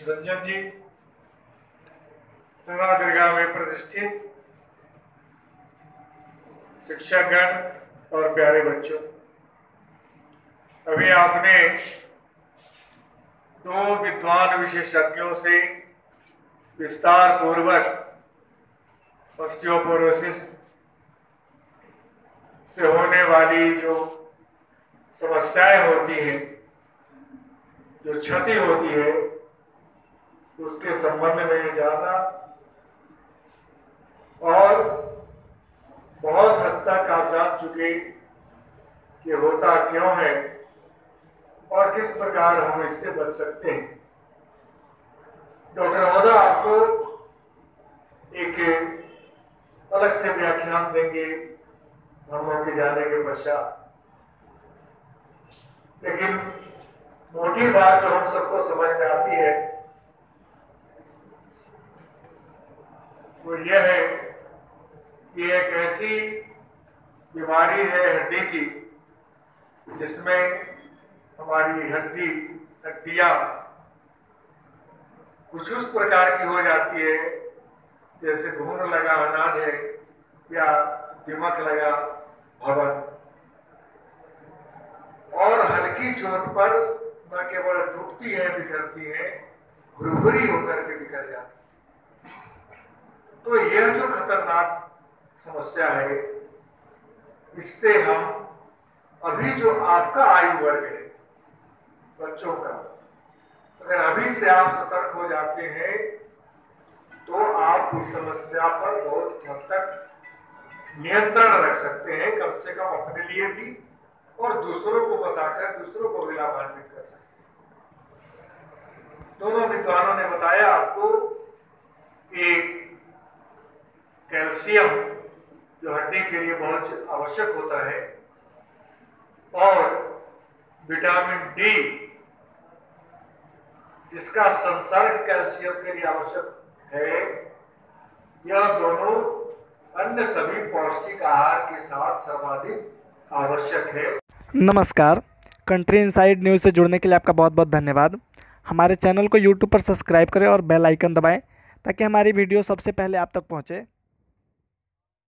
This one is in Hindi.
रंजन जी तथा दीर्घा में प्रतिष्ठित शिक्षकगण और प्यारे बच्चों, अभी आपने दो विद्वान विशेषज्ञों से विस्तार पूर्वक ऑस्टियोपोरोसिस से होने वाली जो समस्याएँ होती हैं, जो क्षति होती है उसके संबंध में जाना। और बहुत हद तक आप जान चुके कि होता क्यों है और किस प्रकार हम इससे बच सकते हैं। डॉक्टर होदा आपको एक अलग से व्याख्यान देंगे हम के जाने के पश्चात। लेकिन मोटी बात जो हम सबको समझ में आती है वो यह है कि एक ऐसी बीमारी है हड्डी की, जिसमें हमारी हड्डी, हड्डियाँ कुछ उस प्रकार की हो जाती है, जैसे घून लगा, अनाज है, या दिमक लगा, भवन। और हल्की चोट पर न केवल टूटती है, बिखरती है, भुरभुरी होकर के बिखर जाती तो यह जो खतरनाक समस्या है, इससे हम अभी जो आपका आयु वर्ग है, बच्चों का, अगर अभी से आप सतर्क हो जाते हैं तो आप इस समस्या पर बहुत हद तक नियंत्रण रख सकते हैं, कम से कम अपने लिए भी, और दूसरों को बताकर, दूसरों को भी लाभान्वित कर सकते हैं। दोनों विद्वानों ने बताया आपको कि कैल्शियम जो हड्डी के लिए बहुत आवश्यक होता है और विटामिन डी, जिसका संसर्ग कैल्शियम के लिए आवश्यक है, यह दोनों अन्य सभी पौष्टिक आहार के साथ सर्वाधिक आवश्यक है। नमस्कार। कंट्री इनसाइड न्यूज़ से जुड़ने के लिए आपका बहुत बहुत धन्यवाद। हमारे चैनल को यूट्यूब पर सब्सक्राइब करें और बेल आइकन दबाएँ, ताकि हमारी वीडियो सबसे पहले आप तक पहुँचे।